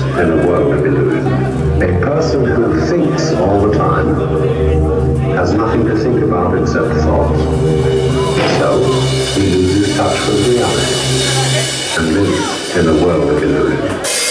in a world of illusion. A person who thinks all the time has nothing to think about except thoughts. So, he loses touch with reality and lives in a world of illusion.